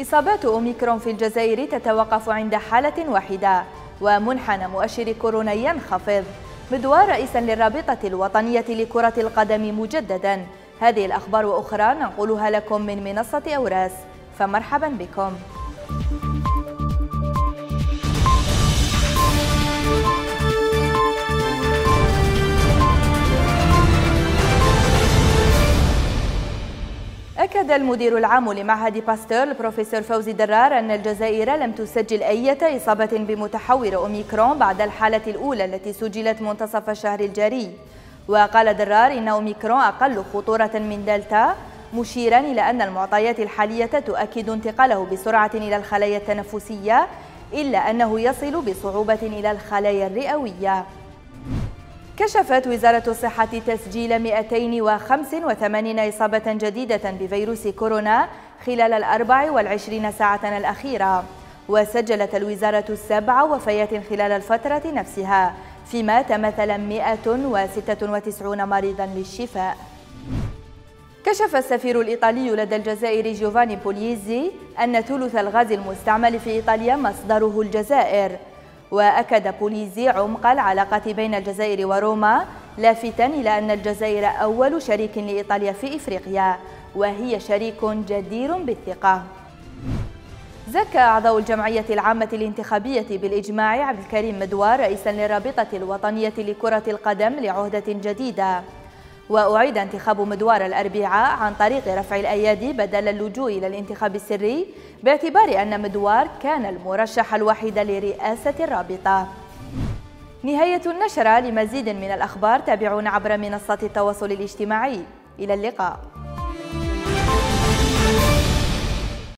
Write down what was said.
إصابات أوميكرون في الجزائر تتوقف عند حالة واحدة ومنحنى مؤشر كورونا ينخفض. مدوار رئيسا للرابطة الوطنية لكرة القدم مجددا. هذه الأخبار وأخرى ننقلها لكم من منصة أوراس. فمرحبا بكم. أكد المدير العام لمعهد باستور البروفيسور فوزي درار أن الجزائر لم تسجل أي إصابة بمتحور أوميكرون بعد الحالة الأولى التي سجلت منتصف الشهر الجاري. وقال درار إن أوميكرون أقل خطورة من دلتا مشيرا إلى أن المعطيات الحالية تؤكد انتقاله بسرعة إلى الخلايا التنفسية إلا أنه يصل بصعوبة إلى الخلايا الرئوية. كشفت وزارة الصحة تسجيل 285 إصابة جديدة بفيروس كورونا خلال الأربع والعشرين ساعة الأخيرة. وسجلت الوزارة السبع وفيات خلال الفترة نفسها فيما تمثل 196 مريضا للشفاء. كشف السفير الإيطالي لدى الجزائر جوفاني بوليزي أن ثلث الغاز المستعمل في إيطاليا مصدره الجزائر. وأكد بوليزي عمق العلاقة بين الجزائر وروما لافتا إلى أن الجزائر أول شريك لإيطاليا في إفريقيا وهي شريك جدير بالثقة. زكى أعضاء الجمعية العامة الانتخابية بالإجماع عبد الكريم مدوار رئيسا للرابطة الوطنية لكرة القدم لعهدة جديدة. وأعيد انتخاب مدوار الأربعاء عن طريق رفع الأيادي بدل اللجوء إلى الانتخاب السري باعتبار أن مدوار كان المرشح الوحيد لرئاسة الرابطة. نهاية النشرة لمزيد من الأخبار تابعونا عبر منصات التواصل الاجتماعي. إلى اللقاء.